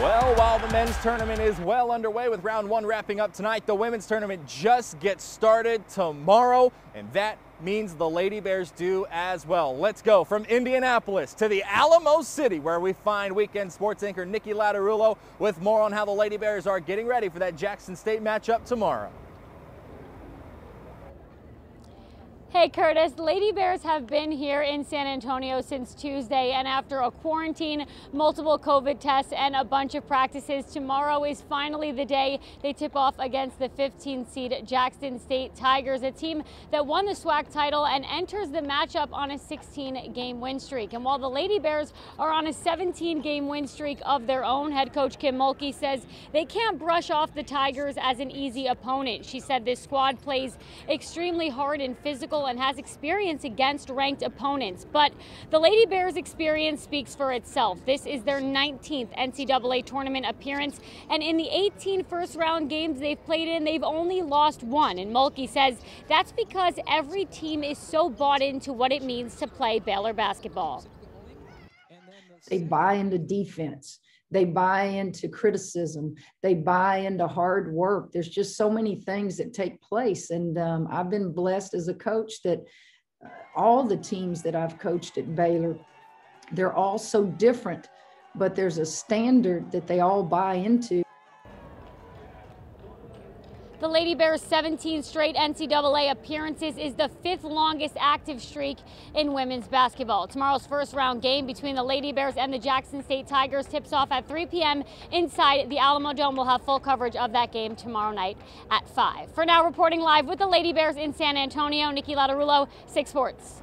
Well, while the men's tournament is well underway with round one wrapping up tonight, the women's tournament just gets started tomorrow, and that means the Lady Bears do as well. Let's go from Indianapolis to the Alamo City, where we find weekend sports anchor Nikki Latarullo with more on how the Lady Bears are getting ready for that Jackson State matchup tomorrow. Hey Curtis, Lady Bears have been here in San Antonio since Tuesday and after a quarantine, multiple COVID tests and a bunch of practices, tomorrow is finally the day they tip off against the 15 seed Jackson State Tigers, a team that won the SWAC title and enters the matchup on a 16 game win streak. And while the Lady Bears are on a 17 game win streak of their own, head coach Kim Mulkey says they can't brush off the Tigers as an easy opponent. She said this squad plays extremely hard and physical and has experience against ranked opponents. But the Lady Bears experience speaks for itself. This is their 19th NCAA tournament appearance, and in the 18 first round games they've played in, they've only lost one. And Mulkey says that's because every team is so bought into what it means to play Baylor basketball. They buy into defense they buy into criticism. They buy into hard work. There's just so many things that take place. And um, i've been blessed as a coach that uh, all the teams that i've coached at baylor they're all so different but there's a standard that they all buy into the Lady Bears' 17 straight NCAA appearances is the fifth longest active streak in women's basketball. Tomorrow's first round game between the Lady Bears and the Jackson State Tigers tips off at 3 p.m. inside the Alamo Dome. We'll have full coverage of that game tomorrow night at 5. For now, reporting live with the Lady Bears in San Antonio, Nikki Latarullo, 6 Sports.